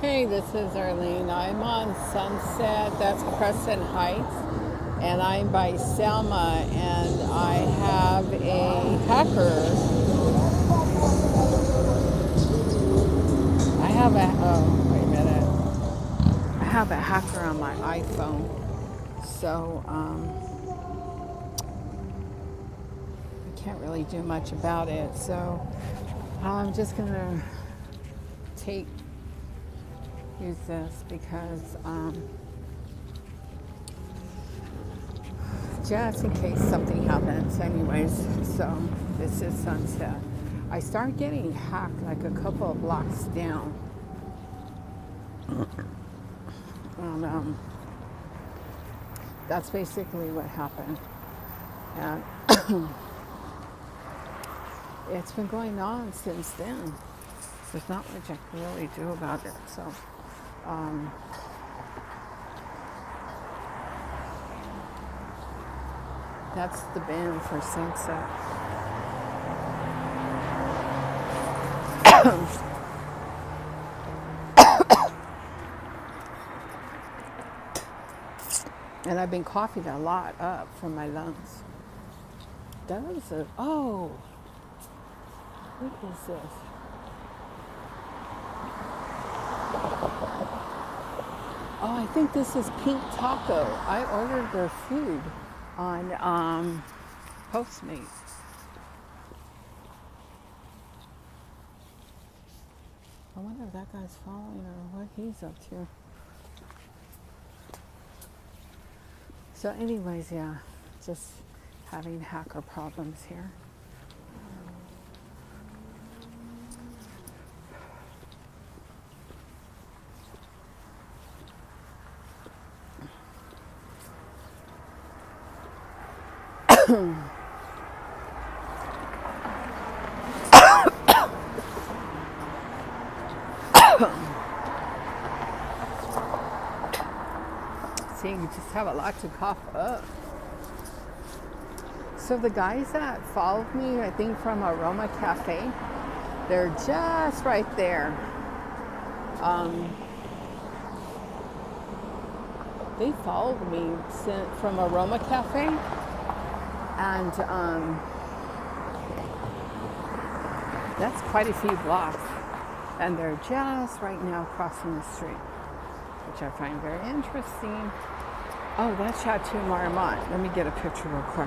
Hey, this is Arlene. I'm on Sunset, that's Crescent Heights, and I'm by Selma, and I have a hacker. I have a, oh, wait a minute. I have a hacker on my iPhone, so um, I can't really do much about it. So I'm just gonna take use this because um, just in case something happens anyways so this is sunset. I start getting hacked like a couple of blocks down. And um, that's basically what happened. And it's been going on since then. There's not much i can really do about it so um, that's the band for Sunset. and I've been coughing a lot up from my lungs. That was a, oh, what is this? Oh, I think this is Pink Taco. I ordered their food on um, Postmates. I wonder if that guy's following or what he's up to. So, anyways, yeah, just having hacker problems here. See, you just have a lot to cough up. So the guys that followed me, I think from Aroma Cafe, they're just right there. Um, they followed me from Aroma Cafe, and um, that's quite a few blocks. And they're just right now crossing the street, which I find very interesting. Oh, that's Chateau Marmont. Let me get a picture real quick.